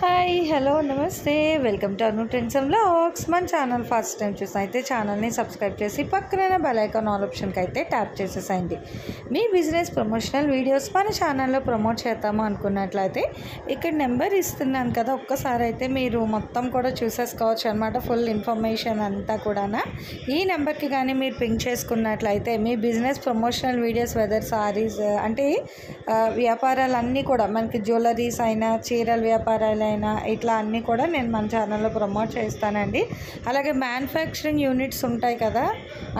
Hi hello నమస్తే. Welcome to Anu trends blogs మన channel first time చూసిన అయితే ఛానల్ని సబ్స్క్రైబ్ చేసి పక్కన బెల్ ఐకాన్ ఆల్ ఆప్షన్కి అయితే ట్యాప్ చేసేసేయండి. మీ బిజినెస్ ప్రమోషనల్ వీడియోస్ మన ఛానల్లో ప్రమోట్ చేద్దాము అనుకున్నట్లయితే ఇక్కడ నెంబర్ ఇస్తున్నాను కదా. ఒక్కసారి అయితే మీరు మొత్తం కూడా చూసేసుకోవచ్చు అనమాట ఫుల్ ఇన్ఫర్మేషన్ అంతా కూడా ఈ నెంబర్కి కానీ మీరు పింక్ చేసుకున్నట్లయితే మీ business promotional videos whether saris అంటే వ్యాపారాలన్నీ కూడా మనకి జ్యువెలరీస్ అయినా చీరల వ్యాపారాలైనా ఇట్లా అన్నీ కూడా నేను మన ఛానల్లో ప్రమోట్ చేస్తానండి. అలాగే మ్యానుఫ్యాక్చరింగ్ యూనిట్స్ ఉంటాయి కదా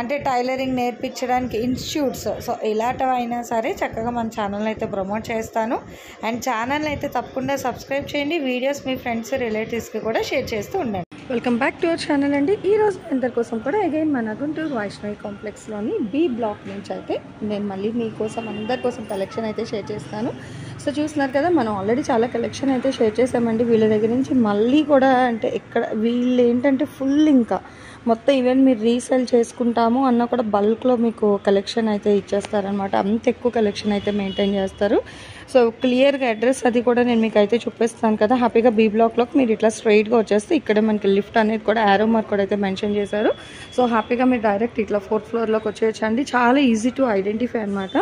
అంటే టైలరింగ్ నేర్పించడానికి ఇన్స్టిట్యూట్స్ సో ఇలాంటివైనా సరే చక్కగా మన ఛానల్ అయితే ప్రమోట్ చేస్తాను. అండ్ ఛానల్ అయితే తప్పకుండా సబ్స్క్రైబ్ చేయండి. వీడియోస్ మీ ఫ్రెండ్స్ రిలేటివ్స్కి కూడా షేర్ చేస్తూ ఉండండి. Welcome back to our channel అండి. ఈ రోజు అందరి కోసం కూడా అగైన్ మన గుంటూరు వైష్ణవి కాంప్లెక్స్లోని బి బ్లాక్ నుంచి అయితే నేను మళ్ళీ మీకోసం అందరి కోసం కలెక్షన్ అయితే షేర్ చేస్తాను. సో చూస్తున్నారు కదా మనం ఆల్రెడీ చాలా కలెక్షన్ అయితే షేర్ చేసామండి. వీళ్ళ దగ్గర నుంచి మళ్ళీ కూడా అంటే ఎక్కడ వీళ్ళు ఏంటంటే ఫుల్ ఇంకా మొత్తం ఈవెన్ మీరు రీసేల్ చేసుకుంటాము అన్న కూడా బల్క్లో మీకు కలెక్షన్ అయితే ఇచ్చేస్తారనమాట అంత ఎక్కువ కలెక్షన్ అయితే మెయింటైన్ చేస్తారు. సో క్లియర్గా అడ్రస్ అది కూడా నేను మీకు అయితే చూపిస్తాను కదా. హ్యాపీగా బీ బ్లాక్లోకి మీరు ఇట్లా స్ట్రైట్గా వచ్చేస్తే ఇక్కడ మనకి లిఫ్ట్ అనేది కూడా యారో మార్క్ కూడా అయితే మెన్షన్ చేశారు. సో హ్యాపీగా మీరు డైరెక్ట్ ఇట్లా ఫోర్త్ ఫ్లోర్లోకి వచ్చేయచ్చండి. చాలా ఈజీ టు ఐడెంటిఫై అనమాట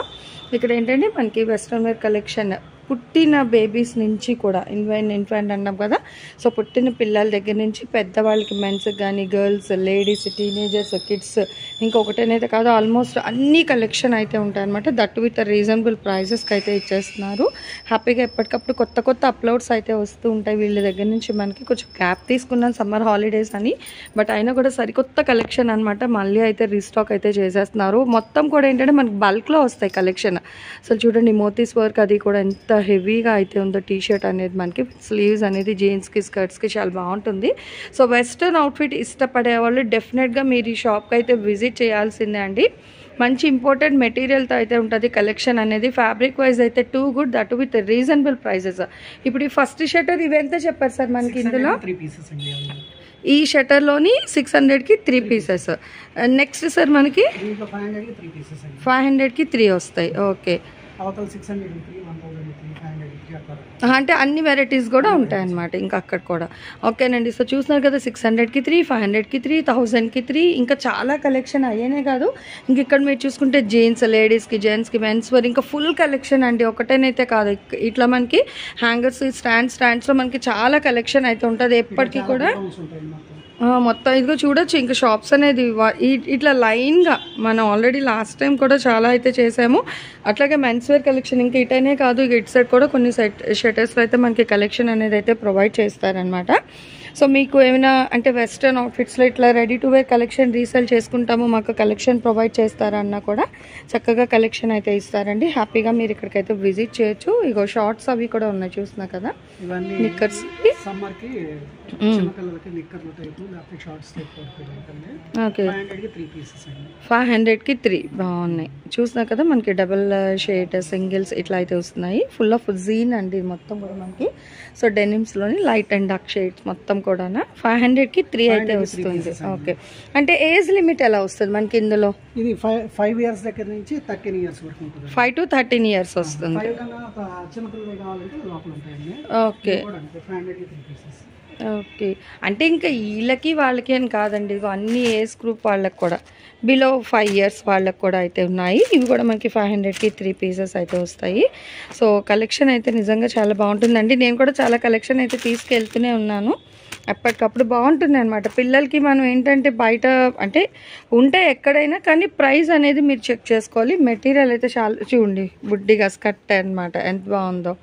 ఇక్కడ ఏంటంటే మనకి వెస్ట్రన్ వేర్ కలెక్షన్ పుట్టిన బేబీస్ నుంచి కూడా ఇన్వైన్ ఇన్ఫాంట్ అన్నాం కదా. సో పుట్టిన పిల్లల దగ్గర నుంచి పెద్దవాళ్ళకి మెన్స్ కానీ గర్ల్స్ లేడీస్ టీనేజర్స్ కిడ్స్ ఇంకొకటనైతే కాదు. ఆల్మోస్ట్ అన్ని కలెక్షన్ అయితే ఉంటాయన్నమాట. దట్ విత్ రీజనబుల్ ప్రైజెస్కి అయితే ఇచ్చేస్తున్నారు. హ్యాపీగా ఎప్పటికప్పుడు కొత్త కొత్త అప్లోడ్స్ అయితే వస్తూ ఉంటాయి. వీళ్ళ దగ్గర నుంచి మనకి కొంచెం గ్యాప్ తీసుకున్నాను సమ్మర్ హాలిడేస్ అని. బట్ అయినా కూడా సరికొత్త కలెక్షన్ అనమాట మళ్ళీ అయితే రీస్టాక్ అయితే చేసేస్తున్నారు. మొత్తం కూడా ఏంటంటే మనకి బల్క్లో వస్తాయి కలెక్షన్ అసలు చూడండి మోతీస్ వర్క్ అది కూడా ఎంత హెవీగా అయితే ఉందో టీ షర్ట్ అనేది మనకి స్లీవ్స్ అనేది జీన్స్కి స్కర్ట్స్కి చాలా బాగుంటుంది. సో వెస్ట్రన్ అవుట్ఫిట్ ఇష్టపడే వాళ్ళు డెఫినెట్గా మీరు ఈ షాప్కి అయితే విజిట్ చేయాల్సిందే అండి. మంచి ఇంపార్టెంట్ మెటీరియల్తో అయితే ఉంటుంది కలెక్షన్ అనేది. ఫ్యాబ్రిక్ వైజ్ అయితే too good that with reasonable prices. ఇప్పుడు ఈ ఫస్ట్ షర్టర్ ఇవి ఎంత చెప్పారు సార్ మనకి ఇందులో? Three pieces. ఈ షటర్లోని సిక్స్ హండ్రెడ్కి త్రీ పీసెస్ నెక్స్ట్ సార్ మనకి? ఫైవ్ హండ్రెడ్కి త్రీ వస్తాయి. ఓకే. అవతల six hundred three one thousand three five hundred three అట్లా అంటే అన్ని వెరైటీస్ కూడా ఉంటాయన్నమాట ఇంకా అక్కడ కూడా. ఓకేనండి సో చూస్తున్నారు కదా సిక్స్ హండ్రెడ్కి త్రీ ఫైవ్ హండ్రెడ్కి త్రీ థౌజండ్కి త్రీ ఇంకా చాలా కలెక్షన్ అయ్యేనే కాదు. ఇంక ఇక్కడ మీరు చూసుకుంటే జీన్స్ లేడీస్కి జెంట్స్కి మెన్స్ వర్ ఇంకా ఫుల్ కలెక్షన్ అండి. ఒకటేనైతే కాదు ఇట్లా మనకి హ్యాంగర్స్ స్టాండ్ స్టాండ్స్లో మనకి చాలా కలెక్షన్ అయితే ఉంటుంది. ఎప్పటికీ కూడా మొత్తం ఇదిగో చూడొచ్చు ఇంకా షాప్స్ అనేది ఇట్లా లైన్గా మనం ఆల్రెడీ లాస్ట్ టైం కూడా చాలా అయితే చేసాము. అట్లాగే మెన్స్ వేర్ కలెక్షన్ ఇంకా ఇటనే కాదు ఇక ఇటు సైడ్ కూడా కొన్ని సెట్ షటర్స్లో అయితే మనకి కలెక్షన్ అనేది అయితే ప్రొవైడ్ చేస్తారనమాట సో మీకు ఏమైనా అంటే వెస్ట్రన్ అవుట్ఫిట్స్లో ఇట్లా ready to wear collection resale చేసుకుంటాము మాకు కలెక్షన్ ప్రొవైడ్ చేస్తారన్నా కూడా చక్కగా కలెక్షన్ అయితే ఇస్తారండి. హ్యాపీగా మీరు ఇక్కడికైతే విజిట్ చేయొచ్చు. ఇగో షార్ట్స్ అవి కూడా ఉన్నాయి చూస్తున్నా కదా? Knickers okay. ఫైవ్ హండ్రెడ్కి త్రీ బాగున్నాయి. చూసినా కదా మనకి డబల్ షేడ్ సింగిల్స్ ఇట్లా అయితే వస్తున్నాయి. ఫుల్ ఆఫ్ జీన్ అండి మొత్తం కూడా మనకి. సో డెనిమ్స్లోని లైట్ అండ్ డార్క్ షేడ్స్ మొత్తం కూడా ఫైవ్ హండ్రెడ్కి త్రీ అయితే వస్తుంది. ఓకే. అంటే ఏజ్ లిమిట్ ఎలా వస్తుంది మనకి ఇందులో? ఇది ఫైవ్ ఇయర్స్ దగ్గర నుంచి థర్టీన్ ఇయర్స్ వరకు ఫైవ్ టు థర్టీన్ ఇయర్స్ వస్తుంది. ఓకే. ఓకే. అంటే ఇంకా వీళ్ళకి వాళ్ళకి అని కాదండి. అన్ని ఏజ్ గ్రూప్ వాళ్ళకి కూడా. బిలో ఫైవ్ ఇయర్స్ వాళ్ళకి కూడా అయితే ఉన్నాయి. ఇవి కూడా మనకి ఫైవ్ హండ్రెడ్కి త్రీ పీసెస్ అయితే వస్తాయి. సో కలెక్షన్ అయితే నిజంగా చాలా బాగుంటుందండి. నేను కూడా చాలా కలెక్షన్ అయితే తీసుకెళ్తూనే ఉన్నాను. ఎప్పటికప్పుడు బాగుంటుంది అనమాట పిల్లలకి మనం ఏంటంటే బయట అంటే ఉంటే ఎక్కడైనా కానీ ప్రైస్ అనేది మీరు చెక్ చేసుకోవాలి. మెటీరియల్ అయితే చాలా చూడండి. బుడ్డిగా స్కట్ అనమాట ఎంత బాగుందో.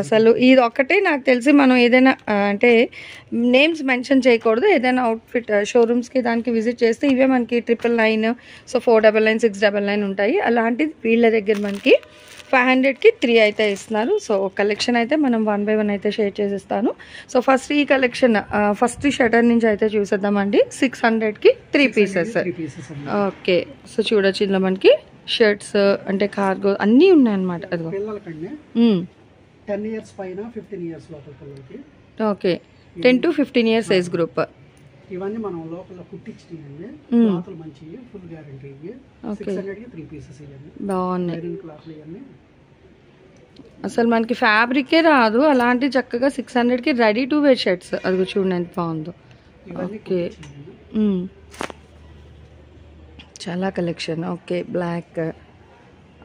అసలు ఇది ఒక్కటే నాకు తెలిసి మనం ఏదైనా అంటే నేమ్స్ మెన్షన్ చేయకూడదు. ఏదైనా అవుట్ఫిట్ షోరూమ్స్కి దానికి విజిట్ చేస్తే ఇవే మనకి triple nine so four double nine six double nine ఉంటాయి. అలాంటిది వీళ్ళ దగ్గర మనకి ఫైవ్ హండ్రెడ్కి త్రీ అయితే ఇస్తున్నారు. సో కలెక్షన్ అయితే మనం వన్ బై వన్ అయితే షేర్ చేసిస్తాను. సో ఫస్ట్ ఈ కలెక్షన్ ఫస్ట్ షటర్ నుంచి అయితే చూసేద్దామండి. సిక్స్ హండ్రెడ్కి త్రీ పీసెస్ ఓకే సో చూడొచ్చు ఇందులో మనకి. షర్ట్స్ అంటే కార్గో అన్నీ ఉన్నాయన్నమాట అదిగో. టెన్ ఇయర్స్ పైన ఫిఫ్టీన్ ఇయర్స్ లోపల పిల్లలకి. Okay. Ten to fifteen years age group. ఇవన్నీ మనం లోపల కుట్టించినాయండి. మ్మ్. క్లాత్లు మంచి ఫుల్ గ్యారంటీ ఇవి. Okay. సిక్స్ హండ్రెడ్కి త్రీ పీసెస్ ఇవన్నీ. బాగున్నాయి. ఐరన్ క్లాత్లు ఇవన్నీ. అసలు మనకి ఫ్యాబ్రికే రాదు. అలాంటి చక్కగా సిక్స్ హండ్రెడ్కి రెడీ టు వేర్ షర్ట్స్. అది చూడండి ఎంత బాగుందో. ఓకే. చాలా కలెక్షన్ ఓకే బ్లాక్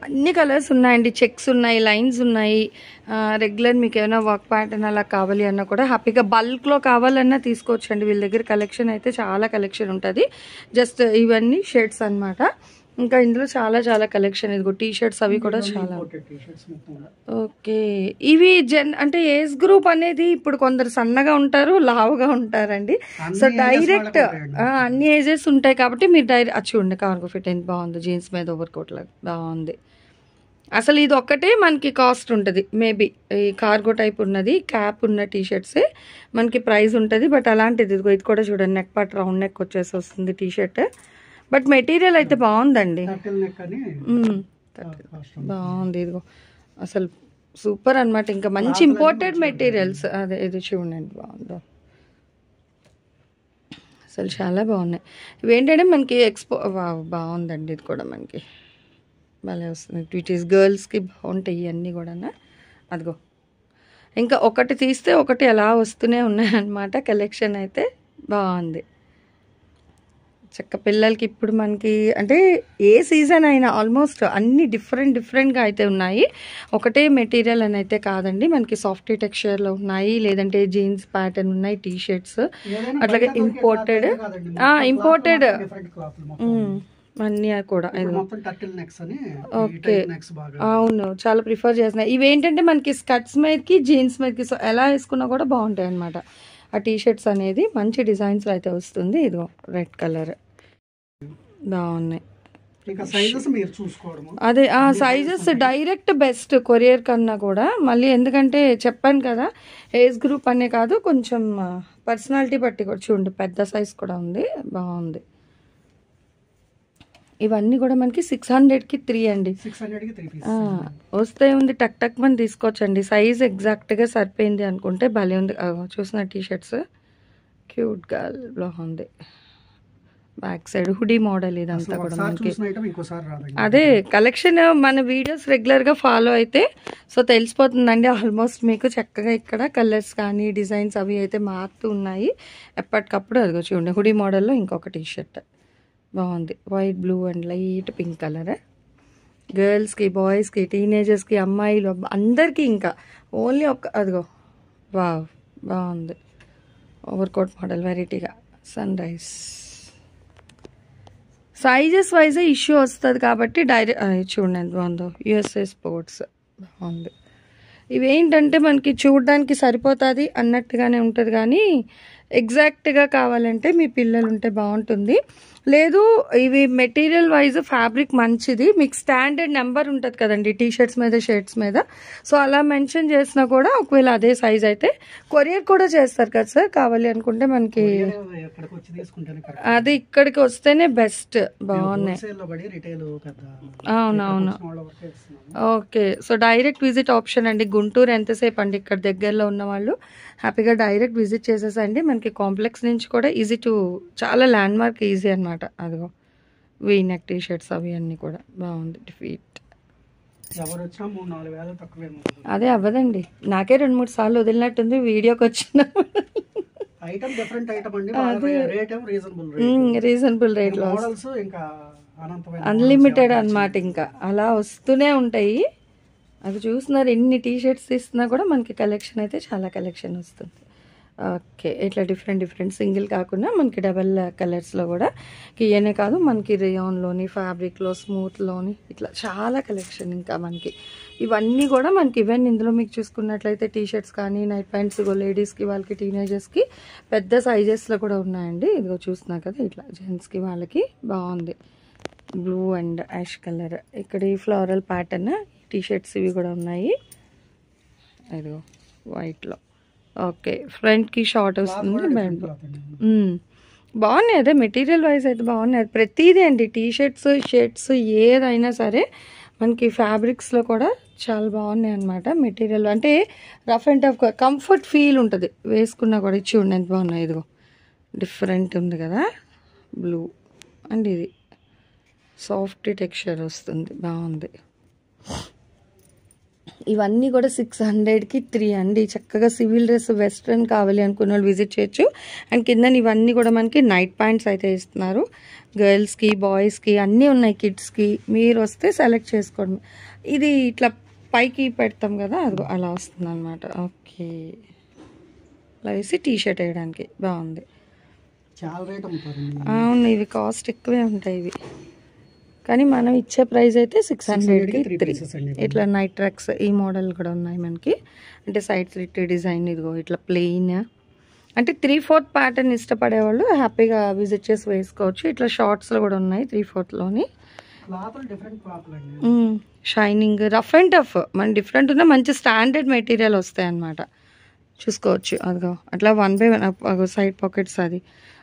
అన్ని కలర్స్ ఉన్నాయండి. చెక్స్ ఉన్నాయి లైన్స్ ఉన్నాయి. రెగ్యులర్ మీకు ఏమైనా వర్క్ ప్యాటర్న్ అలా కావాలి అన్నా కూడా హ్యాపీగా బల్క్లో కావాలన్నా తీసుకోవచ్చండి. వీళ్ళ దగ్గర కలెక్షన్ అయితే చాలా కలెక్షన్ ఉంటుంది. జస్ట్ ఇవన్నీ షేడ్స్ అన్నమాట. ఇంకా ఇందులో చాలా చాలా కలెక్షన్ ఇదిగో టీ షర్ట్స్ అవి కూడా చాలా. ఓకే. ఇవి జన్ అంటే ఏజ్ గ్రూప్ అనేది ఇప్పుడు కొందరు సన్నగా ఉంటారు లావుగా ఉంటారండి. So direct. అన్ని ఏజెస్ ఉంటాయి కాబట్టి మీరు డైరెక్ట్ అది చూడండి కార్గో ఫిట్ ఎంత బాగుంది. జీన్స్ మీద ఓవర్ కోట్ లాగా బాగుంది. అసలు ఇది ఒక్కటే మనకి కాస్ట్ ఉంటుంది. మేబీ ఈ కార్గో టైప్ ఉన్నది క్యాప్ ఉన్న టీ షర్ట్సే మనకి ప్రైస్ ఉంటుంది. బట్ అలాంటిది ఇదిగో ఇది కూడా చూడండి నెక్ పార్ట్ రౌండ్ నెక్ వచ్చేసి వస్తుంది టీ షర్ట్ బట్ మెటీరియల్ అయితే బాగుందండి. బాగుంది ఇదిగో. అసలు సూపర్ అన్నమాట. ఇంకా మంచి ఇంపోర్టెడ్ మెటీరియల్స్ అదే ఇది చూడండి బాగుందో? అసలు చాలా బాగున్నాయి. ఇవి ఏంటంటే మనకి ఎక్స్పో బాగుందండి ఇది కూడా మనకి. భలే వస్తుంది. ఇట్ ఈస్ గర్ల్స్కి బాగుంటాయి ఇవన్నీ కూడా అదిగో. ఇంకా ఒకటి తీస్తే ఒకటి అలా వస్తూనే ఉన్నాయన్నమాట. కలెక్షన్ అయితే బాగుంది. చక్క పిల్లలకి ఇప్పుడు మనకి అంటే ఏ సీజన్ అయినా ఆల్మోస్ట్ అన్ని డిఫరెంట్ డిఫరెంట్గా అయితే ఉన్నాయి. ఒకటే మెటీరియల్ అని అయితే కాదండి. మనకి సాఫ్ట్ టెక్స్చర్లో ఉన్నాయి. లేదంటే జీన్స్ ప్యాటర్న్ ఉన్నాయి టీ షర్ట్స్ అట్లాగే లు మొత్తం. అన్నీ కూడా ఓకే. అవును చాలా ప్రిఫర్ చేస్తున్నాయి. ఇవి ఏంటంటే మనకి స్కర్ట్స్ మీదకి జీన్స్ మీదకి సో ఎలా వేసుకున్నా కూడా బాగుంటాయి అనమాట ఆ టీ షర్ట్స్ అనేది మంచి డిజైన్స్లో అయితే వస్తుంది. ఇదిగో రెడ్ కలర్. బాగున్నాయి. అదే ఆ సైజెస్ డైరెక్ట్ బెస్ట్ కొరియర్ కన్నా కూడా. మళ్ళీ ఎందుకంటే చెప్పాను కదా ఏజ్ గ్రూప్ అనే కాదు కొంచెం పర్సనాలిటీ బట్టి కూడా చూడండి పెద్ద సైజ్ కూడా ఉంది బాగుంది. ఇవన్నీ కూడా మనకి సిక్స్ హండ్రెడ్కి త్రీ అండి. వస్తే ఉంది టక్ టక్ మని తీసుకోవచ్చండి. సైజ్ ఎగ్జాక్ట్గా సరిపోయింది అనుకుంటే భలే ఉంది. చూసిన టీ షర్ట్స్ క్యూట్గా బాగుంది. బ్యాక్ సైడ్ హుడీ మోడల్ ఇదంతా కూడా మనకి. అదే కలెక్షన్ మన వీడియోస్ రెగ్యులర్గా ఫాలో అయితే సో తెలిసిపోతుందండి ఆల్మోస్ట్ మీకు చక్కగా ఇక్కడ కలర్స్ కానీ డిజైన్స్ అవి అయితే మారుతూ ఉన్నాయి. ఎప్పటికప్పుడు అదిగో చూడండి హుడీ మోడల్లో ఇంకొక టీ షర్ట్ బాగుంది white blue and light pink colour గర్ల్స్కి బాయ్స్కి టీనేజర్స్కి అమ్మాయిలు అందరికీ ఇంకా. ఓన్లీ ఒక అదిగో. వావ్ బాగుంది. ఓవర్ కోట్ మోడల్ వెరైటీగా సన్ రైస్ సైజెస్ వైజే ఇష్యూ వస్తుంది కాబట్టి డైరెక్ట్ చూడండి ఎంత బాగుందో. యుఎస్ఏ స్పోర్ట్స్ బాగుంది ఇవేంటంటే మనకి చూడడానికి సరిపోతుంది అన్నట్టుగానే ఉంటుంది కానీ ఎగ్జాక్ట్గా కావాలంటే మీ పిల్లలు ఉంటే బాగుంటుంది. లేదు ఇవి మెటీరియల్ వైజ్ ఫ్యాబ్రిక్ మంచిది. మీకు స్టాండర్డ్ నెంబర్ ఉంటుంది కదండి టీ షర్ట్స్ మీద షర్ట్స్ మీద. సో అలా మెన్షన్ చేసినా కూడా ఒకవేళ అదే సైజ్ అయితే కొరియర్ కూడా చేస్తారు కదా సార్ కావాలి అనుకుంటే మనకి అది ఇక్కడికి వస్తేనే బెస్ట్ బాగున్నాయి. అవునవును. Okay. So direct visit option అండి. గుంటూరు ఎంతసేపు అండి ఇక్కడ దగ్గరలో ఉన్న వాళ్ళు? హ్యాపీగా డైరెక్ట్ విజిట్ చేసేసండి. మనకి కాంప్లెక్స్ నుంచి కూడా ఈజీ టు చాలా ల్యాండ్ మార్క్ ఈజీ అనమాట అదిగో. వీ నెక్ టీ షర్ట్స్ అవి అన్నీ కూడా. బాగుంది. ఫీట్ అదే అవ్వదండి. నాకే రెండు మూడు సార్లు వదిలినట్టుంది. వీడియోకి వచ్చిన ఐటమ్ డిఫరెంట్ ఐటమ్ అండి. రేట్ ఏమో రీజనబుల్ రేట్ ఇంకా అనంతమైన అన్లిమిటెడ్ అన్నమాట ఇంకా. అలా వస్తూనే ఉంటాయి. అది చూస్తున్నారు. ఎన్ని టీ షర్ట్స్ తీస్తున్నా కూడా మనకి కలెక్షన్ అయితే చాలా కలెక్షన్ వస్తుంది. ఓకే ఇట్లా డిఫరెంట్ డిఫరెంట్ సింగిల్ కాకుండా మనకి డబల్ కలర్స్లో కూడా కియనే కాదు మనకి రియోన్లోని ఫ్యాబ్రిక్లో స్మూత్లోని ఇట్లా చాలా కలెక్షన్ ఇంకా మనకి. ఇవన్నీ కూడా మనకి ఈవెన్ ఇందులో మీకు చూసుకున్నట్లయితే టీ షర్ట్స్ కానీ నైట్ ప్యాంట్స్ లేడీస్కి వాళ్ళకి టీనేజర్స్కి పెద్ద సైజెస్లో కూడా ఉన్నాయండి. ఇదిగో చూస్తున్నా కదా ఇట్లా జెంట్స్కి వాళ్ళకి బాగుంది. బ్లూ అండ్ యాష్ కలర్ ఇక్కడ ఈ ఫ్లోరల్ ప్యాటర్న్ టీ షర్ట్స్ ఇవి కూడా ఉన్నాయి. ఇదిగో వైట్లో ఓకే. ఫ్రంట్కి షార్ట్ వస్తుంది. బాగున్నాయి అదే మెటీరియల్ వైజ్ అయితే బాగున్నాయి. అది ప్రతిదీ అండి టీ షర్ట్స్ షర్ట్స్ ఏదైనా సరే మనకి ఫ్యాబ్రిక్స్లో కూడా చాలా బాగున్నాయి అనమాట మెటీరియల్ అంటే rough and tough comfort feel ఉంటుంది. వేసుకున్నా కూడా ఇచ్చి ఉండి ఎంత బాగున్నాయి ఇదిగో. డిఫరెంట్ ఉంది కదా బ్లూ అండ్ ఇది సాఫ్ట్ టెక్స్చర్ వస్తుంది బాగుంది. ఇవన్నీ కూడా సిక్స్ హండ్రెడ్కి త్రీ అండి. చక్కగా సివిల్ డ్రెస్ వెస్ట్రన్ కావాలి అనుకున్న వాళ్ళు విజిట్ చేయొచ్చు. అండ్ కింద ఇవన్నీ కూడా మనకి నైట్ ప్యాంట్స్ అయితే ఇస్తున్నారు. గర్ల్స్కి బాయ్స్కి అన్నీ ఉన్నాయి కిడ్స్కి మీరు వస్తే సెలెక్ట్ చేసుకోండి. ఇది ఇట్లా పైకి పెడతాం కదా అది అలా వస్తుంది అనమాట ఓకే. అలా వేసి టీ షర్ట్ వేయడానికి. బాగుంది. చాలా రేట్ అమ్ముతారండి అవును ఇవి కాస్ట్ ఎక్కువే ఉంటాయి ఇవి. కానీ మనం ఇచ్చే ప్రైస్ అయితే సిక్స్ హండ్రెడ్కి త్రీ ఇట్లా నైట్ ట్రాక్స్ ఈ మోడల్ కూడా ఉన్నాయి మనకి. అంటే సైడ్ స్లిట్ డిజైన్ ఇదిగో ఇట్లా ప్లెయిన్ అంటే త్రీ ఫోర్త్ ప్యాటర్న్ ఇష్టపడే వాళ్ళు హ్యాపీగా విజిట్ చేసి వేసుకోవచ్చు. ఇట్లా షార్ట్స్లో కూడా ఉన్నాయి త్రీ ఫోర్త్లోని షైనింగ్ రఫ్ అండ్. టఫ్ మన డిఫరెంట్ ఉన్న మంచి స్టాండర్డ్ మెటీరియల్ వస్తాయి అన్నమాట చూసుకోవచ్చు అదిగో. అట్లా one by one side pockets అది.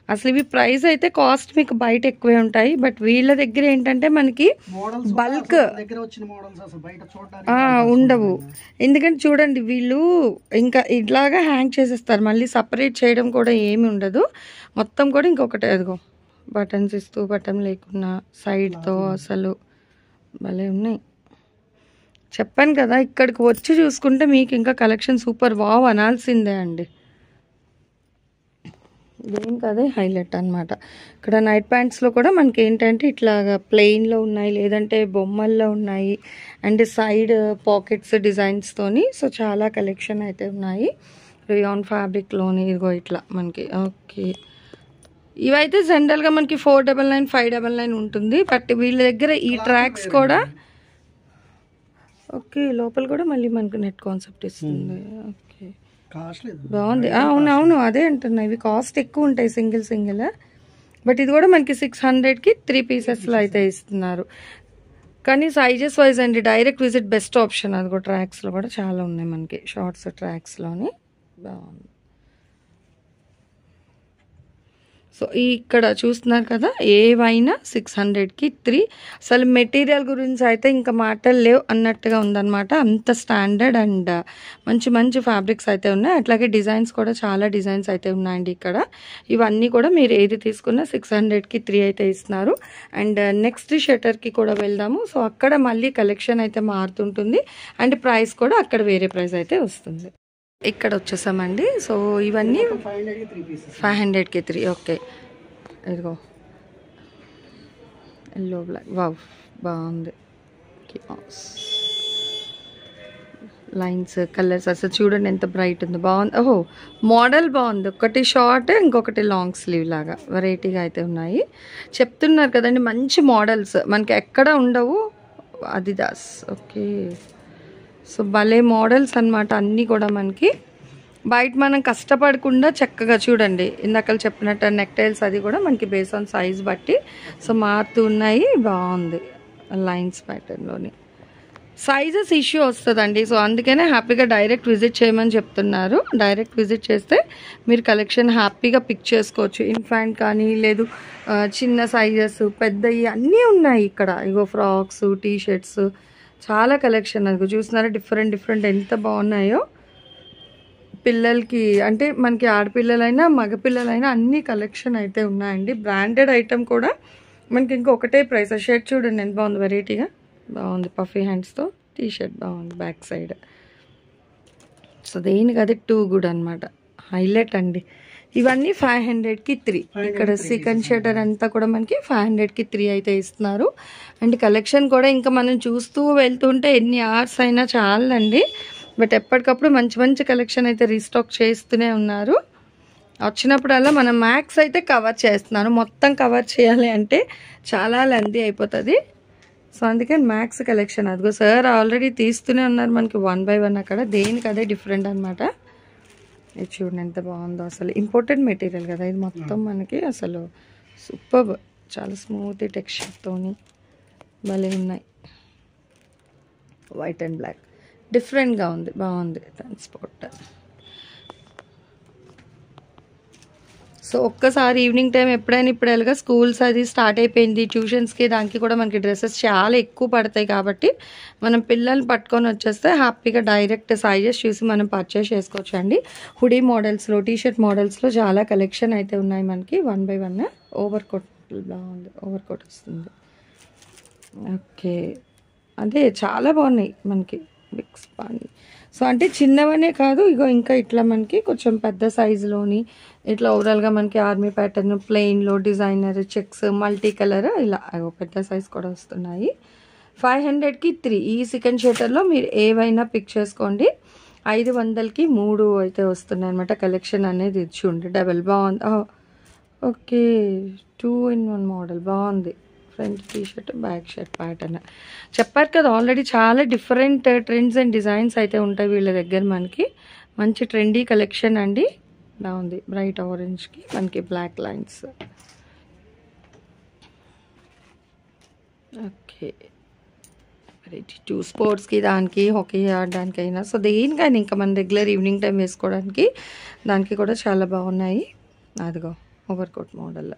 అసలు ఇవి ప్రైస్ అయితే కాస్ట్ మీకు బయట ఎక్కువే ఉంటాయి బట్ వీళ్ళ దగ్గర ఏంటంటే మనకి చూడడానికి ఉండవు. ఎందుకంటే చూడండి వీళ్ళు ఇంకా ఇట్లాగా హ్యాంగ్ చేసేస్తారు. మళ్ళీ సపరేట్ చేయడం కూడా ఏమి ఉండదు. మొత్తం కూడా ఇంకొకటి అదిగో బటన్స్ ఇస్తూ బటన్ లేకున్నా సైడ్తో అసలు భలే ఉన్నాయి. చెప్పాను కదా ఇక్కడికి వచ్చి చూసుకుంటే మీకు ఇంకా కలెక్షన్ సూపర్ వావ్ అనాల్సిందే అండి. దేనికి అదే హైలైట్ అనమాట ఇక్కడ నైట్ ప్యాంట్స్లో కూడా మనకి ఏంటంటే ఇట్లాగా ప్లెయిన్లో ఉన్నాయి లేదంటే బొమ్మల్లో ఉన్నాయి అండ్ సైడ్ పాకెట్స్ డిజైన్స్తోని సో చాలా కలెక్షన్ అయితే ఉన్నాయి. రియాన్ ఫ్యాబ్రిక్లోని ఇదిగో ఇట్లా మనకి ఓకే. ఇవైతే జనరల్గా మనకి four double nine five double nine ఉంటుంది బట్ వీళ్ళ దగ్గర ఈ ట్రాక్స్ కూడా ఓకే లోపల కూడా మళ్ళీ మనకు నెట్ కాన్సెప్ట్ ఇస్తుంది. ఓకే. బాగుంది. అవును అవును అదే అంటున్నా. ఇవి కాస్ట్ ఎక్కువ ఉంటాయి సింగిల్ సింగిల్. బట్ ఇది కూడా మనకి సిక్స్ హండ్రెడ్కి త్రీ పీసెస్లో అయితే ఇస్తున్నారు. కానీ సైజెస్ వైజ్ అండి డైరెక్ట్ విజిట్ బెస్ట్ ఆప్షన్ అది కూడా ట్రాక్స్లో కూడా చాలా ఉన్నాయి మనకి. షార్ట్స్ ట్రాక్స్లోని బాగుంది. సో ఇక్కడ చూస్తున్నారు కదా ఏవైనా సిక్స్ హండ్రెడ్కి త్రీ. అసలు మెటీరియల్ గురించి అయితే ఇంకా మాటలు లేవు అన్నట్టుగా ఉందన్నమాట. అంత స్టాండర్డ్ అండ్ మంచి మంచి ఫ్యాబ్రిక్స్ అయితే ఉన్నాయి. అట్లాగే డిజైన్స్ కూడా చాలా డిజైన్స్ అయితే ఉన్నాయండి ఇక్కడ. ఇవన్నీ కూడా మీరు ఏది తీసుకున్నా సిక్స్ హండ్రెడ్కి త్రీ అయితే ఇస్తున్నారు. అండ్ నెక్స్ట్ షటర్కి కూడా వెళ్దాము. సో అక్కడ మళ్ళీ కలెక్షన్ అయితే మారుతుంటుంది. అండ్ ప్రైస్ కూడా అక్కడ వేరే ప్రైస్ అయితే వస్తుంది. ఇక్కడ వచ్చేసామండి సో ఇవన్నీ ఫైవ్ హండ్రెడ్కి త్రీ ఓకే. ఇదిగో. ఎల్లో బ్లాక్ వావ్ బాగుంది. లైన్స్ కలర్స్ అసలు చూడండి ఎంత బ్రైట్ ఉంది. బాగుంది. ఓహో మోడల్ బాగుంది. ఒకటి షార్ట్ ఇంకొకటి లాంగ్ స్లీవ్ లాగా. వెరైటీగా అయితే ఉన్నాయి. చెప్తున్నారు కదండి మంచి మోడల్స్ మనకి ఎక్కడ ఉండవు. Adidas okay. సో భలే మోడల్స్ అనమాట అన్నీ కూడా మనకి. బయట మనం కష్టపడకుండా చక్కగా చూడండి. ఇందాక చెప్పినట్టు నెక్టైల్స్ అది కూడా మనకి బేస్ ఆన్ సైజ్ బట్టి. సో మారుతూ ఉన్నాయి. బాగుంది. లైన్స్ ప్యాటర్న్లోని సైజెస్ ఇష్యూ వస్తుందండి. సో అందుకనే హ్యాపీగా డైరెక్ట్ విజిట్ చేయమని చెప్తున్నారు. డైరెక్ట్ విజిట్ చేస్తే మీరు కలెక్షన్ హ్యాపీగా పిక్ చేసుకోవచ్చు. ఇన్ఫాంట్ కానీ లేదు చిన్న సైజెస్ పెద్దవి అన్నీ ఉన్నాయి ఇక్కడ. ఇగో ఫ్రాక్స్ టీ షర్ట్స్ చాలా కలెక్షన్ అది. చూస్తున్నారా డిఫరెంట్ డిఫరెంట్ ఎంత బాగున్నాయో. పిల్లలకి అంటే మనకి ఆడపిల్లలైనా మగపిల్లలైనా అన్ని కలెక్షన్ అయితే ఉన్నాయండి. బ్రాండెడ్ ఐటమ్ కూడా మనకి ఇంకొకటే ప్రైస్ ఆ షర్ట్ చూడండి ఎంత బాగుంది వెరైటీగా బాగుంది పఫీ హ్యాండ్స్తో టీ షర్ట్ బాగుంది బ్యాక్ సైడ్ సో దేనికి అది టూ గుడ్ అనమాట హైలైట్ అండి. ఇవన్నీ ఫైవ్ హండ్రెడ్కి త్రీ ఇక్కడ సెకండ్ షర్టర్ అంతా కూడా మనకి ఫైవ్ హండ్రెడ్కి త్రీ అయితే ఇస్తున్నారు. అండ్ కలెక్షన్ కూడా ఇంకా మనం చూస్తూ వెళ్తుంటే ఎన్ని అవర్స్ అయినా చాలండి. బట్ ఎప్పటికప్పుడు మంచి మంచి కలెక్షన్ అయితే రీస్టాక్ చేస్తూనే ఉన్నారు. వచ్చినప్పుడల్లా మనం మ్యాక్స్ అయితే కవర్ చేస్తున్నాను మొత్తం కవర్ చేయాలి అంటే చాలా లెంతీ అయిపోతుంది. సో అందుకని మ్యాక్స్ కలెక్షన్ అదిగో సార్ ఆల్రెడీ తీస్తూనే ఉన్నారు మనకి వన్ బై వన్ అక్కడ. దేనికి అదే డిఫరెంట్ అనమాట ఇది చూడండి ఎంత బాగుందో అసలు. ఇంపార్టెంట్ మెటీరియల్ కదా ఇది మొత్తం మనకి అసలు సూపర్ చాలా స్మూత్ టెక్స్చర్తోని భలే ఉన్నాయి. వైట్ అండ్ బ్లాక్ డిఫరెంట్గా ఉంది బాగుంది ట్రాన్స్పోర్ట్ సో ఒక్కసారి ఈవినింగ్ టైం ఎప్పుడైనా ఇప్పుడు ఎలాగా స్కూల్స్ అది స్టార్ట్ అయిపోయింది ట్యూషన్స్కి దానికి కూడా మనకి డ్రెస్సెస్ చాలా ఎక్కువ పడతాయి కాబట్టి మనం పిల్లల్ని పట్టుకొని వచ్చేస్తే హ్యాపీగా డైరెక్ట్ సైజెస్ చూసి మనం పర్చేస్ చేసుకోవచ్చు అండి. హుడీ మోడల్స్లో టీషర్ట్ మోడల్స్లో చాలా కలెక్షన్ అయితే ఉన్నాయి మనకి. One by one over coat బాగుంది ఓవర్ కోట్ వస్తుంది. ఓకే అదే చాలా బాగున్నాయి మనకి. బిగ్ స్పాన్ సో అంటే చిన్నవనే కాదు ఇగో ఇంకా ఇట్లా మనకి కొంచెం పెద్ద సైజులోని ఇట్లా ఓవరాల్గా మనకి ఆర్మీ ప్యాటర్న్ ప్లెయిన్లో డిజైనర్ చెక్స్ మల్టీ కలర్ ఇలా అగో పెద్ద సైజ్ కూడా వస్తున్నాయి. ఫైవ్ హండ్రెడ్కి త్రీ ఈ సెకండ్ షేటర్లో మీరు ఏవైనా పిక్ చేసుకోండి ఐదు వందలకి మూడు అయితే వస్తున్నాయి అనమాట కలెక్షన్ అనేది ఇది చూడండి డబల్ బాగుంది. Okay. Two in one model బాగుంది. Front T shirt back shirt pattern చెప్పారు కదా ఆల్రెడీ చాలా డిఫరెంట్ ట్రెండ్స్ అండ్ డిజైన్స్ అయితే ఉంటాయి వీళ్ళ దగ్గర మనకి. మంచి ట్రెండీ కలెక్షన్ అండి. బాగుంది. బ్రైట్ ఆరెంజ్కి మనకి black lines okay variety too స్పోర్ట్స్కి దానికి హాకీ ఆడడానికైనా. సో దేనికైనా ఇంకా మన రెగ్యులర్ ఈవినింగ్ టైం వేసుకోవడానికి దానికి కూడా చాలా బాగున్నాయి. అదిగో ఓవర్ కోట్ మోడల్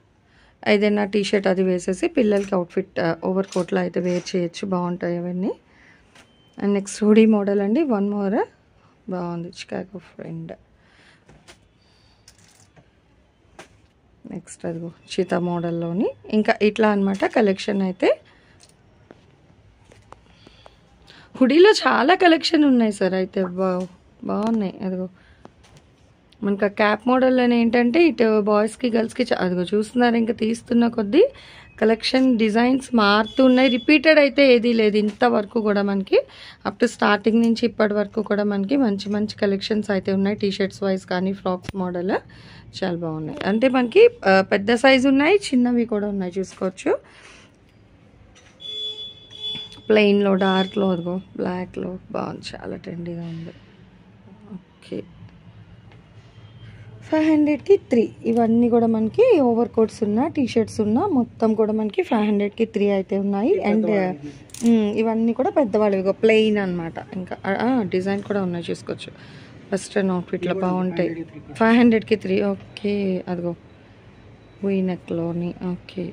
ఏదైనా టీ షర్ట్ అది వేసేసి పిల్లలకి అవుట్ఫిట్ ఓవర్ కోట్లో అయితే వేర్ చేయొచ్చు. బాగుంటాయి అవన్నీ. అండ్ నెక్స్ట్ హుడీ మోడల్ అండి. వన్ మోర్ బాగుంది. చికాగో ఫ్రెండ్ నెక్స్ట్ అదిగో చీతా మోడల్లోని. ఇంకా ఇట్లా అనమాట కలెక్షన్ అయితే. హుడీలో చాలా కలెక్షన్ ఉన్నాయి సార్ అయితే. బా బాగున్నాయి. అదిగో. మనకు ఆ క్యాప్ మోడల్ అని ఏంటంటే ఇటు బాయ్స్కి గర్ల్స్కి అదిగో చూస్తున్నారు ఇంకా తీస్తున్న కొద్దీ కలెక్షన్ డిజైన్స్ మారుతున్నాయి రిపీటెడ్ అయితే ఏది లేదు. ఇంతవరకు కూడా మనకి అప్ టు స్టార్టింగ్ నుంచి ఇప్పటి వరకు కూడా మనకి మంచి మంచి కలెక్షన్స్ అయితే ఉన్నాయి. టీషర్ట్స్ వైజ్ కానీ ఫ్రాక్స్ మోడల్ చాలా బాగున్నాయి. అంటే మనకి పెద్ద సైజు ఉన్నాయి చిన్నవి కూడా ఉన్నాయి చూసుకోవచ్చు. ప్లెయిన్లో డార్క్లో అదిగో బ్లాక్లో బాగుంది చాలా ట్రెండీగా ఉంది. ఓకే ఫైవ్ హండ్రెడ్కి త్రీ ఇవన్నీ కూడా మనకి ఓవర్ కోట్స్ ఉన్న టీ షర్ట్స్ ఉన్న మొత్తం కూడా మనకి ఫైవ్ హండ్రెడ్కి త్రీ అయితే ఉన్నాయి. అండ్ ఇవన్నీ కూడా పెద్దవాళ్ళు ప్లెయిన్ అనమాట ఇంకా డిజైన్ కూడా ఉన్నాయి చూసుకోవచ్చు. వెస్ట్రన్ అవుట్ఫిట్లో బాగుంటాయి. ఫైవ్ హండ్రెడ్కి త్రీ ఓకే అదిగో. వీ నెక్లోని ఓకే.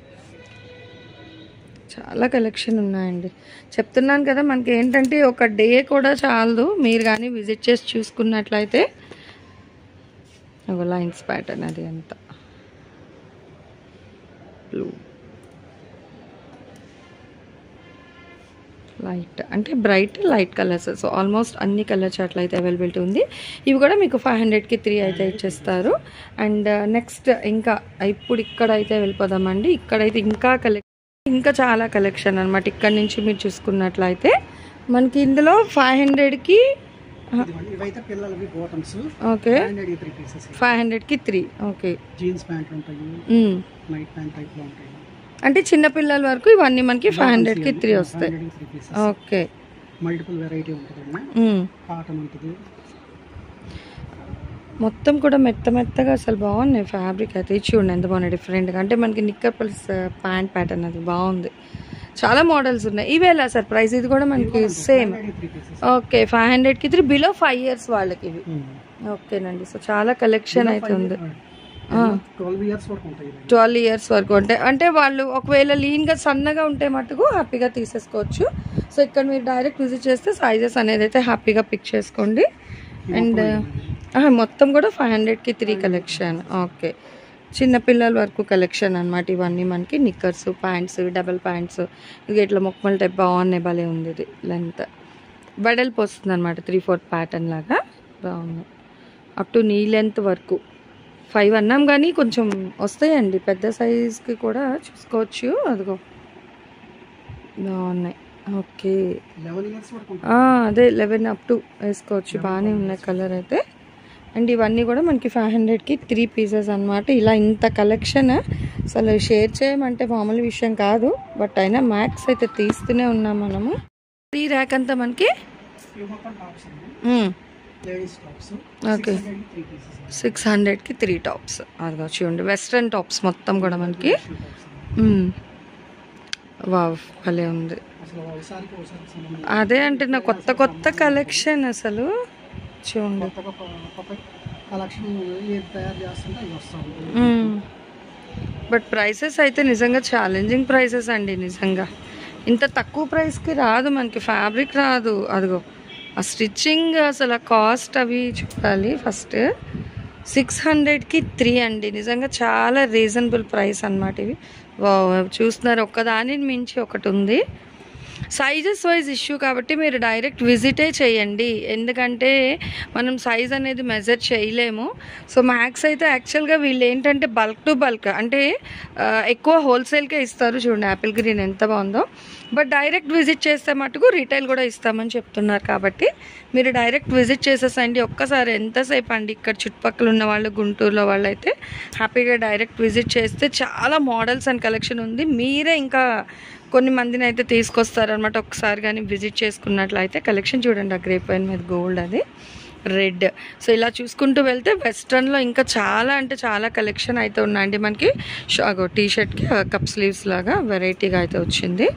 చాలా కలెక్షన్ ఉన్నాయండి. చెప్తున్నాను కదా మనకి ఏంటంటే ఒక డే కూడా చాలదు. మీరు కానీ విజిట్ చేసి చూసుకున్నట్లయితే. లైన్స్ ప్యాటర్న్ అది అంత బ్లూ లైట్ అంటే bright light colours. So almost అన్ని కలర్ చాట్లు అయితే అవైలబిలిటీ ఉంది. ఇవి కూడా మీకు ఫైవ్ హండ్రెడ్కి త్రీ అయితే ఇచ్చేస్తారు. అండ్ నెక్స్ట్ ఇంకా ఇప్పుడు ఇక్కడ అయితే వెళ్ళిపోదామండి. ఇక్కడైతే ఇంకా కలెక్షన్ ఇంకా చాలా కలెక్షన్ అనమాట ఇక్కడ నుంచి మీరు చూసుకున్నట్లయితే మనకి ఇందులో ఫైవ్ హండ్రెడ్కి ఓకే. ఫైవ్ హండ్రెడ్కి త్రీ ఓకే. జీన్స్ ప్యాంట్లు ఉంటాయి. నైట్ ప్యాంట్ టైప్లో ఉంటాయి. అంటే చిన్న పిల్లల వరకు ఇవన్నీ మనకి ఫైవ్ త్రీ వస్తాయి. Three pieces okay multiple variety ఉంటుంది. మొత్తం కూడా మెత్త మెత్తగా అసలు బాగున్నాయి ఫ్యాబ్రిక్ అయితే. ఇది చూడండి ఎంత బాగున్నాయి. డిఫరెంట్గా అంటే మనకి నిక్కర్ ప్లస్ ప్యాంట్ ప్యాటర్న్ అది బాగుంది. చాలా మోడల్స్ ఉన్నాయి. ఇవి ఎలా సార్? ప్రైస్ ఇది కూడా మనకి సేమ్ ఓకే ఫైవ్ హండ్రెడ్కి త్రీ బిలో ఫైవ్ ఇయర్స్ వాళ్ళకి ఇవి. ఓకేనండి సో చాలా కలెక్షన్ అయితే ఉంది. ట్వెల్వ్ ఇయర్స్ వరకు ఉంటాయి అంటే అంటే వాళ్ళు ఒకవేళ లీన్గా సన్నగా ఉంటే మటుకు హ్యాపీగా తీసేసుకోవచ్చు. సో ఇక్కడ మీరు డైరెక్ట్ విజిట్ చేస్తే సైజెస్ అనేది అయితే హ్యాపీగా పిక్ చేసుకోండి. అండ్ మొత్తం కూడా ఫైవ్ హండ్రెడ్కి త్రీ కలెక్షన్ ఓకే చిన్న పిల్లల వరకు కలెక్షన్ అనమాట ఇవన్నీ మనకి. నిక్కర్స్ ప్యాంట్స్ డబల్ ప్యాంట్స్ ఇక ఇట్లా మొక్కమల టైప్ బాగున్నాయి భలే ఉంది ఇది లెంత్ వెడల్పు వస్తుంది అనమాట త్రీ ఫోర్త్ ప్యాటర్న్ లాగా. బాగుంది. అప్ టు నీ లెంత్ వరకు. ఫైవ్ అన్నాం కానీ కొంచెం వస్తాయండి. పెద్ద సైజ్కి కూడా చూసుకోవచ్చు. అదిగో. బాగున్నాయి ఓకే. అదే లెవెన్ అప్ టు వేసుకోవచ్చు. బాగానే ఉన్నాయి కలర్ అయితే. అండ్ ఇవన్నీ కూడా మనకి ఫైవ్ హండ్రెడ్కి త్రీ పీసెస్ అన్నమాట. ఇలా ఇంత కలెక్షన్ అసలు షేర్ చేయమంటే మామూలు విషయం కాదు. బట్ అయినా మ్యాక్స్ అయితే తీస్తూనే ఉన్నాం మనము. ఈ ర్యాక్ అంతా మనకి ఓకే సిక్స్ హండ్రెడ్కి త్రీ టాప్స్ అదిగో చూడండి. వెస్ట్రన్ టాప్స్ మొత్తం కూడా మనకి. వావ్ భలే ఉంది. అదే అంటే నా కొత్త కొత్త కలెక్షన్ అసలు. చూడండి. బట్ ప్రైసెస్ అయితే నిజంగా ఛాలెంజింగ్ ప్రైసెస్ అండి నిజంగా. ఇంత తక్కువ ప్రైస్కి రాదు మనకి. ఫ్యాబ్రిక్ రాదు. అదిగో. ఆ స్టిచ్చింగ్ అసలు కాస్ట్ అవి చూడాలి ఫస్ట్. సిక్స్ హండ్రెడ్కి త్రీ అండి. నిజంగా చాలా రీజనబుల్ ప్రైస్ అన్నమాట ఇవి. వావ్, చూస్తున్నారు. ఒక్కదాని మించి ఒకటి ఉంది సైజెస్ వైజ్ ఇష్యూ కాబట్టి మీరు డైరెక్ట్ విజిటే చేయండి. ఎందుకంటే మనం సైజ్ అనేది మెజర్ చేయలేము. సో మ్యాక్స్ అయితే యాక్చువల్గా వీళ్ళు ఏంటంటే బల్క్ టు బల్క్. అంటే ఎక్కువ హోల్సేల్కే ఇస్తారు చూడండి. యాపిల్ గ్రీన్ ఎంత బాగుందో. బట్ డైరెక్ట్ విజిట్ చేస్తే మటుకు రీటైల్ కూడా ఇస్తామని చెప్తున్నారు కాబట్టి మీరు డైరెక్ట్ విజిట్ చేసేసండి. ఒక్కసారి ఎంతసేపు అండి ఇక్కడ చుట్టుపక్కల ఉన్న వాళ్ళు గుంటూరులో వాళ్ళు అయితే హ్యాపీగా డైరెక్ట్ విజిట్ చేస్తే చాలా మోడల్స్ అండ్ కలెక్షన్ ఉంది. మీరే ఇంకా కొన్ని మందిని అయితే తీసుకొస్తారనమాట ఒకసారి కానీ విజిట్ చేసుకున్నట్లయితే కలెక్షన్ చూడండి ఆ గ్రేప్ వైన్ మీద గోల్డ్ అది. రెడ్. సో ఇలా చూసుకుంటూ వెళ్తే వెస్ట్రన్లో ఇంకా చాలా అంటే చాలా కలెక్షన్ అయితే ఉన్నాయండి. మనకి టీ షర్ట్కి కప్ స్లీవ్స్ లాగా వెరైటీగా అయితే వచ్చింది.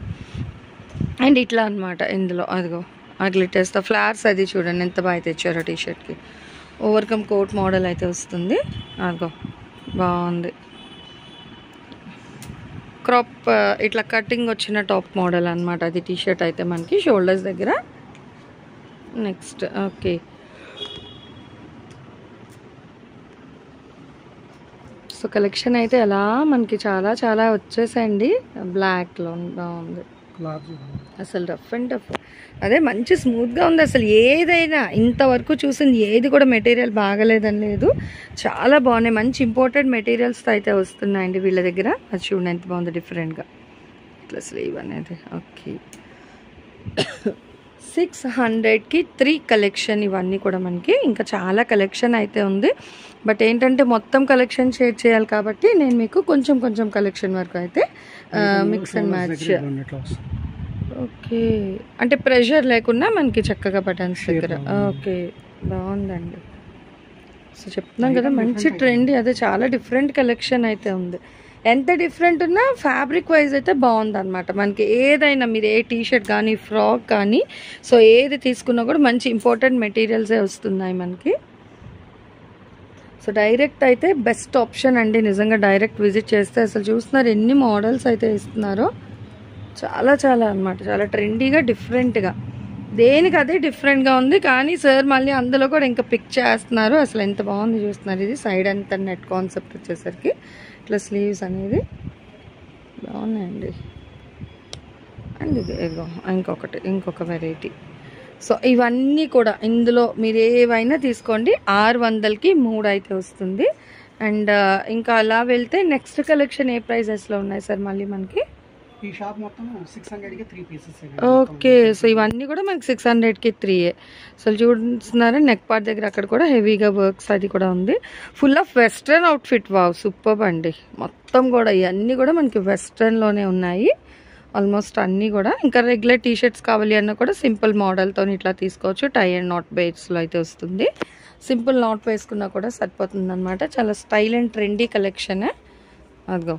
అండ్ ఇట్లా అనమాట ఇందులో అదిగో ఆ గ్లిటర్స్ ఫ్లవర్స్ అది చూడండి ఎంత బాగా అయితే ఇచ్చారో టీ షర్ట్కి ఓవర్కమ్ కోట్ మోడల్ అయితే వస్తుంది. అదిగో బాగుంది. క్రాప్ ఇట్లా కటింగ్ వచ్చిన టాప్ మోడల్ అనమాట అది టీ షర్ట్ అయితే మనకి షోల్డర్స్ దగ్గర. Next okay. సో కలెక్షన్ అయితే అలా మనకి చాలా చాలా వచ్చేసాయండి. బ్లాక్లో చూడండి అసలు రఫ్ అండ్ టఫ్. అదే మంచి స్మూత్గా ఉంది అసలు. ఏదైనా ఇంతవరకు చూసింది ఏది కూడా మెటీరియల్ బాగలేదని లేదు. చాలా బాగున్నాయి. మంచి ఇంపోర్టెడ్ మెటీరియల్స్తో అయితే వస్తున్నాయండి వీళ్ళ దగ్గర. అది చూడండి ఎంత బాగుంది డిఫరెంట్గా ఇట్లా స్లీవ్ అనేది. ఓకే సిక్స్ హండ్రెడ్కి త్రీ కలెక్షన్ ఇవన్నీ కూడా మనకి. ఇంకా చాలా కలెక్షన్ అయితే ఉంది. బట్ ఏంటంటే మొత్తం కలెక్షన్ షేర్ చేయాలి కాబట్టి నేను మీకు కొంచెం కొంచెం కలెక్షన్ వరకు అయితే మిక్స్ అండ్ మ్యాచ్ ఓకే. అంటే ప్రెషర్ లేకుండా మనకి చక్కగా బటన్స్ దగ్గర. ఓకే. బాగుందండి. సో చెప్తున్నాం కదా మంచి ట్రెండ్ అదే చాలా డిఫరెంట్ కలెక్షన్ అయితే ఉంది. ఎంత డిఫరెంట్ ఉన్నా ఫ్యాబ్రిక్ వైజ్ అయితే బాగుంది అనమాట మనకి ఏదైనా మీరు ఏ టీషర్ట్ కానీ ఫ్రాక్ కానీ సో ఏది తీసుకున్నా కూడా మంచి ఇంపార్టెంట్ మెటీరియల్సే వస్తున్నాయి మనకి. సో డైరెక్ట్ అయితే బెస్ట్ ఆప్షన్ అండి. నిజంగా డైరెక్ట్ విజిట్ చేస్తే అసలు చూస్తున్నారు ఎన్ని మోడల్స్ అయితే ఇస్తున్నారో. చాలా చాలా అన్నమాట. చాలా ట్రెండీగా డిఫరెంట్గా దేనికి అదే డిఫరెంట్గా ఉంది కానీ సార్ మళ్ళీ అందులో కూడా ఇంకా పిక్ చేస్తున్నారు. అసలు ఎంత బాగుంది చూస్తున్నారు. ఇది సైడ్ అంతా నెట్ కాన్సెప్ట్ వచ్చేసరికి. ఇట్లా స్లీవ్స్ అనేది బాగున్నాయండి. అండ్ ఇది ఇంకొకటి ఇంకొక వెరైటీ సో ఇవన్నీ కూడా ఇందులో మీరు ఏవైనా తీసుకోండి. ఆరు వందలకి మూడు అయితే వస్తుంది. అండ్ ఇంకా అలా వెళ్తే నెక్స్ట్ కలెక్షన్ ఏ ప్రైజెస్లో ఉన్నాయి సార్ మళ్ళీ మనకి? ఈ షాప్ మొత్తం సిక్స్ హండ్రెడ్కి త్రీ పీసెస్ ఓకే సో ఇవన్నీ కూడా మనకి సిక్స్ హండ్రెడ్కి త్రీయే అసలు చూస్తున్నారా నెక్ పార్ట్ దగ్గర అక్కడ కూడా హెవీగా వర్క్స్ అది కూడా ఉంది. Full of western outfit wow super అండి. మొత్తం కూడా ఇవన్నీ కూడా మనకి వెస్ట్రన్లోనే ఉన్నాయి. ఆల్మోస్ట్ అన్నీ కూడా. ఇంకా రెగ్యులర్ టీషర్ట్స్ కావాలి అన్న కూడా సింపుల్ మోడల్తో ఇట్లా తీసుకోవచ్చు. టై అండ్ నాట్ బేట్స్లో అయితే వస్తుంది. సింపుల్ నాట్ వేసుకున్నా కూడా సరిపోతుంది అనమాట చాలా స్టైల్ అండ్ ట్రెండీ కలెక్షన్ అదిగో.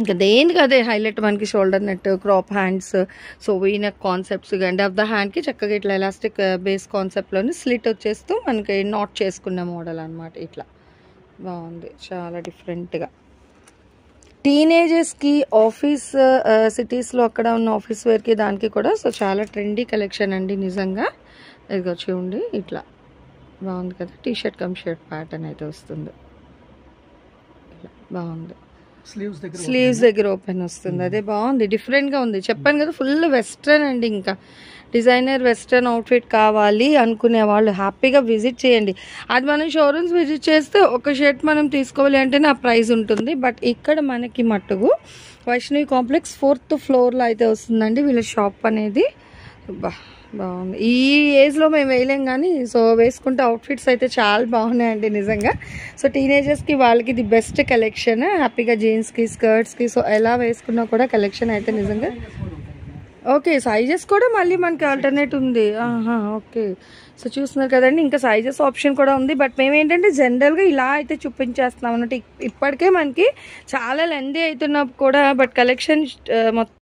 ఇంకా దేనికి అదే హైలైట్ మనకి shoulder net crop hands so V-neck concepts and off the హ్యాండ్కి చక్కగా ఇట్లా ఎలాస్టిక్ బేస్ కాన్సెప్ట్లోని స్లిట్ వచ్చేస్తూ మనకి నాట్ చేసుకున్న మోడల్ అనమాట ఇట్లా. బాగుంది. చాలా డిఫరెంట్గా. టీనేజర్స్కి ఆఫీస్ సిటీస్లో అక్కడ ఉన్న ఆఫీస్ వేర్కి దానికి కూడా సో చాలా ట్రెండీ కలెక్షన్ అండి నిజంగా. ఇదిగో చూడండి ఇట్లా. బాగుంది కదా. టీషర్ట్ కమ్ షర్ట్ ప్యాటర్న్ అయితే వస్తుంది. ఇట్లా. బాగుంది. స్లీవ్స్ దగ్గర స్లీవ్స్ దగ్గర ఓపెన్ వస్తుంది. అదే బాగుంది. డిఫరెంట్గా ఉంది. చెప్పాను కదా ఫుల్ వెస్ట్రన్ అండి ఇంకా. డిజైనర్ వెస్ట్రన్ అవుట్ఫిట్ కావాలి అనుకునే వాళ్ళు హ్యాపీగా విజిట్ చేయండి. అది మనం షోరూమ్స్ విజిట్ చేస్తే ఒక షర్ట్ మనం తీసుకోవాలి అంటే నా ప్రైస్ ఉంటుంది. బట్ ఇక్కడ మనకి మట్టుకు వైష్ణవి కాంప్లెక్స్ ఫోర్త్ ఫ్లోర్లో అయితే వస్తుందండి. వీళ్ళ షాప్ అనేది. బా బాగుంది. ఈ ఏజ్లో మేము వేయలేం కానీ సో వేసుకుంటే అవుట్ఫిట్స్ అయితే చాలా బాగున్నాయండి నిజంగా. సో టీనేజర్స్కి వాళ్ళకి ఇది బెస్ట్ కలెక్షన్ హ్యాపీగా జీన్స్కి స్కర్ట్స్కి సో ఎలా వేసుకున్నా కూడా కలెక్షన్ అయితే నిజంగా. ఓకే సైజెస్ కూడా మళ్ళీ మనకి ఆల్టర్నేట్ ఉంది. ఆహా ఓకే సో చూస్తున్నారు కదండి ఇంకా సైజెస్ ఆప్షన్ కూడా ఉంది. బట్ మేమేంటంటే జనరల్గా ఇలా అయితే చూపించేస్తున్నాం అన్నట్టు ఇప్పటికే మనకి చాలా లెందీ అవుతున్నా కూడా బట్ కలెక్షన్ మొత్తం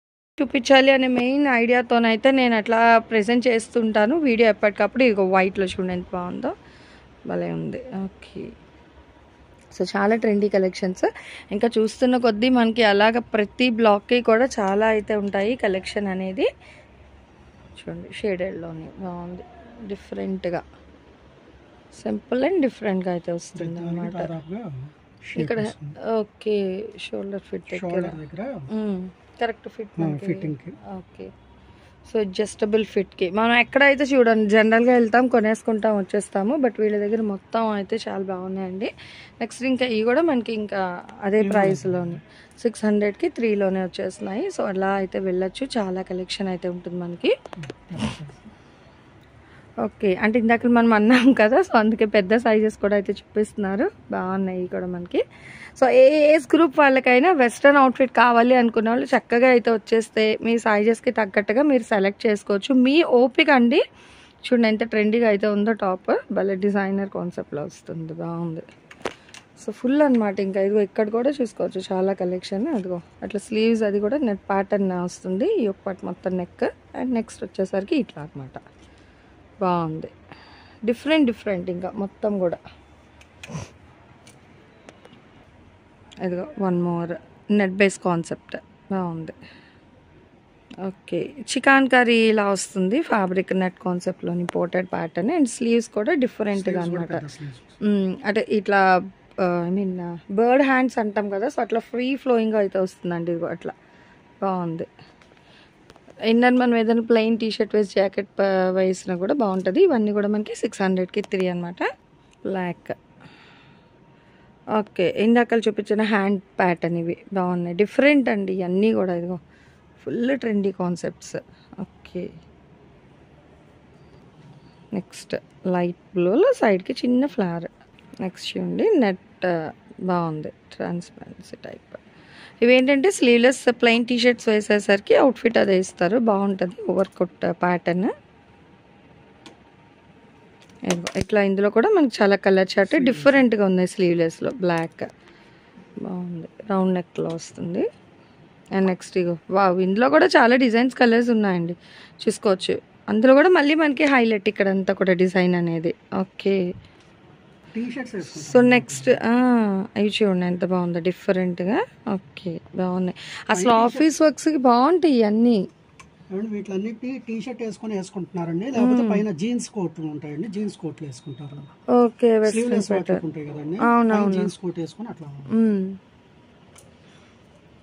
చూపించాలి అనే మెయిన్ ఐడియాతోనైతే నేను అట్లా ప్రజెంట్ చేస్తుంటాను. వీడియో ఎప్పటికప్పుడు ఇక వైట్లో చూడండి ఎంత బాగుందో. భలే ఉంది. ఓకే సో చాలా ట్రెండీ కలెక్షన్స్ ఇంకా చూస్తున్న కొద్దీ మనకి అలాగ ప్రతి బ్లాక్కి కూడా చాలా అయితే ఉంటాయి కలెక్షన్ అనేది. చూడండి షేడెడ్లోని బాగుంది. డిఫరెంట్గా సింపుల్ అండ్ డిఫరెంట్గా అయితే వస్తుంది అనమాట దాదాపుగా ఇక్కడ ఓకే షోల్డర్ ఫిట్ దగ్గర. దగ్గర. కరెక్ట్ ఫిట్ ఫిట్టింగ్కి. ఓకే సో అడ్జస్టబుల్ ఫిట్కి మనం ఎక్కడైతే చూడండి జనరల్గా వెళ్తాం కొనేసుకుంటాం వచ్చేస్తాము బట్ వీళ్ళ దగ్గర మొత్తం అయితే చాలా బాగున్నాయండి. నెక్స్ట్ ఇంకా ఇవి కూడా మనకి ఇంకా అదే ప్రైస్లోనే సిక్స్ హండ్రెడ్కి త్రీలోనే వచ్చేస్తున్నాయి. సో అలా అయితే వెళ్ళొచ్చు. చాలా కలెక్షన్ అయితే ఉంటుంది మనకి. ఓకే. అంటే ఇందాక మనం అన్నాం కదా సో అందుకే పెద్ద సైజెస్ కూడా అయితే చూపిస్తున్నారు. బాగున్నాయి కూడా మనకి. సో ఏ ఏజ్ గ్రూప్ వాళ్ళకైనా వెస్ట్రన్ అవుట్ఫిట్ కావాలి అనుకున్న వాళ్ళు చక్కగా అయితే వచ్చేస్తే మీ సైజెస్కి తగ్గట్టుగా మీరు సెలెక్ట్ చేసుకోవచ్చు. మీ ఓపిక అండి. చూడండి ఎంత ట్రెండీగా అయితే ఉందో టాప్ భలే డిజైనర్ కాన్సెప్ట్లో వస్తుంది. బాగుంది. సో ఫుల్ అనమాట ఇంకా ఇదిగో ఇక్కడ కూడా చూసుకోవచ్చు. చాలా కలెక్షన్ అదిగో అట్లా స్లీవ్స్ అది కూడా నెట్ ప్యాటర్న్ వస్తుంది. ఈ ఒక పార్ట్ మొత్తం నెక్ అండ్ నెక్స్ట్ వచ్చేసరికి ఇట్లా అనమాట బాగుంది. డిఫరెంట్ డిఫరెంట్ ఇంకా మొత్తం కూడా. ఇదిగో one more net base concept బాగుంది. ఓకే చికాన్ కర్రీ ఇలా వస్తుంది. ఫ్యాబ్రిక్ నెట్ కాన్సెప్ట్లోని పోర్టెడ్ ప్యాటర్న్ అండ్ స్లీవ్స్ కూడా డిఫరెంట్గా అనమాట అంటే ఇట్లా ఐ మీన్ బర్డ్ హ్యాండ్స్ అంటాం కదా సో అట్లా ఫ్రీ ఫ్లోయింగ్ అయితే వస్తుందండి ఇదిగో అట్లా. బాగుంది. ఇన్నర్ మనం ఏదైనా ప్లెయిన్ టీ షర్ట్ వేసి జాకెట్ వేసినా కూడా బాగుంటుంది. ఇవన్నీ కూడా మనకి సిక్స్ హండ్రెడ్కి త్రీ అనమాట బ్లాక్ ఓకే ఇందాక చూపించిన హ్యాండ్ ప్యాటర్న్ ఇవి బాగున్నాయి. డిఫరెంట్ అండి ఇవన్నీ కూడా ఇదిగో. Full trendy concepts okay next light బ్లూలో సైడ్కి చిన్న ఫ్లవర్ నెక్స్ట్ చూడండి. నెట్ బాగుంది. ట్రాన్స్పరెన్సీ టైప్ ఇవేంటంటే స్లీవ్లెస్ ప్లెయిన్ టీ షర్ట్స్ వేసేసరికి అవుట్ఫిట్ అదే ఇస్తారు. బాగుంటుంది ఓవర్ కుట్ ప్యాటర్న్ ఇట్లా ఇందులో కూడా మనకి చాలా కలర్ చార్ట్ డిఫరెంట్గా ఉన్నాయి స్లీవ్లెస్లో బ్లాక్ బాగుంది. రౌండ్ నెక్లో వస్తుంది. అండ్ నెక్స్ట్ ఇగో వావ్ ఇందులో కూడా చాలా డిజైన్స్ కలర్స్ ఉన్నాయండి. చూసుకోవచ్చు. అందులో కూడా మళ్ళీ మనకి హైలైట్ ఇక్కడ అంతా కూడా డిజైన్ అనేది. ఓకే సో నెక్స్ట్ అవి చూడండి ఎంత బాగుందో డిఫరెంట్గా ఓకే బాగున్నాయి. అసలు ఆఫీస్ వర్క్స్కి బాగుంటాయి ఇవన్నీ వీటిలన్నిటి టీ షర్ట్ వేసుకొని వేసుకుంటున్నారండి. లేకపోతే పైన జీన్స్ కోట్ ఉంటాయండి. జీన్స్ కోట్లు వేసుకుంటారు ఓకే వెస్ట్రన్ స్లీవ్లెస్ స్వెటర్ ఉంటాయి కదండి. అవునవును. జీన్స్ కోట్ వేసుకొని అట్లా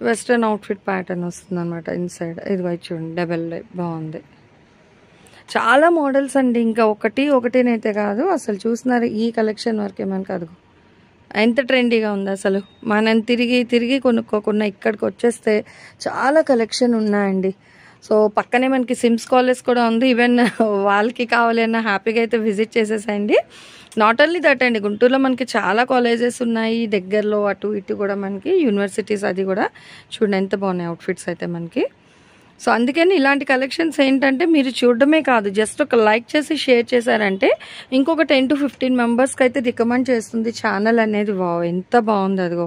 వెస్ట్రన్ అవుట్ఫిట్ ప్యాటర్న్ వస్తుంది అనమాట ఇన్సైడ్ ఇది చూడండి. డబల్ బాగుంది. చాలా మోడల్స్ అండి. ఇంకా ఒకటి ఒకటినైతే కాదు. అసలు చూస్తున్నారు ఈ కలెక్షన్ వరకే మనకు అదిగో. ఎంత ట్రెండీగా ఉంది అసలు. మనం తిరిగి తిరిగి కొనుక్కోకుండా ఇక్కడికి వచ్చేస్తే చాలా కలెక్షన్ ఉన్నాయండి. సో పక్కనే మనకి సిమ్స్ కాలేజ్ కూడా ఉంది. ఈవెన్ వాళ్ళకి కావాలి అన్న హ్యాపీగా అయితే విజిట్ చేసేసాయండి. నాట్ ఓన్లీ దట్ అండి గుంటూరులో మనకి చాలా కాలేజెస్ ఉన్నాయి. దగ్గరలో అటు ఇటు కూడా మనకి యూనివర్సిటీస్ అది కూడా. చూడండి ఎంత బాగున్నాయి అవుట్ఫిట్స్ అయితే మనకి. సో అందుకని ఇలాంటి కలెక్షన్స్ ఏంటంటే మీరు చూడడమే కాదు జస్ట్ ఒక లైక్ చేసి షేర్ చేశారంటే ఇంకొక టెన్ టు ఫిఫ్టీన్ మెంబర్స్కి అయితే రికమెండ్ చేస్తుంది ఛానల్ అనేది. వావ్ ఎంత బాగుంది అదిగో.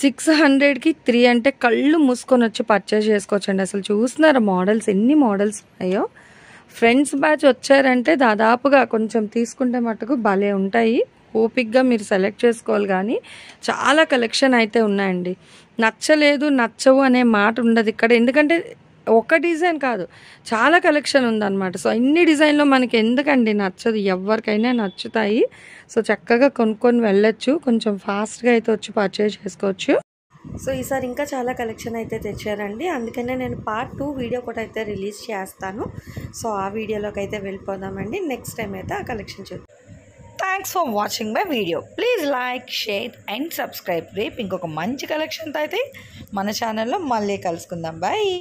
సిక్స్ హండ్రెడ్కి త్రీ అంటే కళ్ళు మూసుకొని వచ్చి పర్చేస్ చేసుకోవచ్చండి. అసలు చూస్తున్నారా మోడల్స్ ఎన్ని మోడల్స్ ఉన్నాయో? ఫ్రెండ్స్ బ్యాచ్ వచ్చారంటే దాదాపుగా కొంచెం తీసుకుంటే మటుకు భలే ఉంటాయి. ఓపిక్గా మీరు సెలెక్ట్ చేసుకోవాలి కానీ చాలా కలెక్షన్ అయితే ఉన్నాయండి. నచ్చలేదు నచ్చవు అనే మాట ఉండదు ఇక్కడ. ఎందుకంటే ఒక డిజైన్ కాదు చాలా కలెక్షన్ ఉందన్నమాట. సో ఇన్ని డిజైన్లో మనకి ఎందుకండి నచ్చదు? ఎవరికైనా నచ్చుతాయి. సో చక్కగా కొనుక్కొని వెళ్ళొచ్చు. కొంచెం ఫాస్ట్గా అయితే వచ్చి పర్చేజ్ చేసుకోవచ్చు. సో ఈసారి ఇంకా చాలా కలెక్షన్ అయితే తెచ్చారండి. అందుకనే నేను పార్ట్ టూ వీడియో కూడా అయితే రిలీజ్ చేస్తాను. సో ఆ వీడియోలోకి అయితే వెళ్ళిపోదామండి. నెక్స్ట్ టైం అయితే ఆ కలెక్షన్ చూద్దాం. Thanks for watching my video please like share and subscribe రేపు ఇంకొక మంచి కలెక్షన్తో అయితే మన ఛానల్లో మళ్ళీ కలుసుకుందాం. బాయ్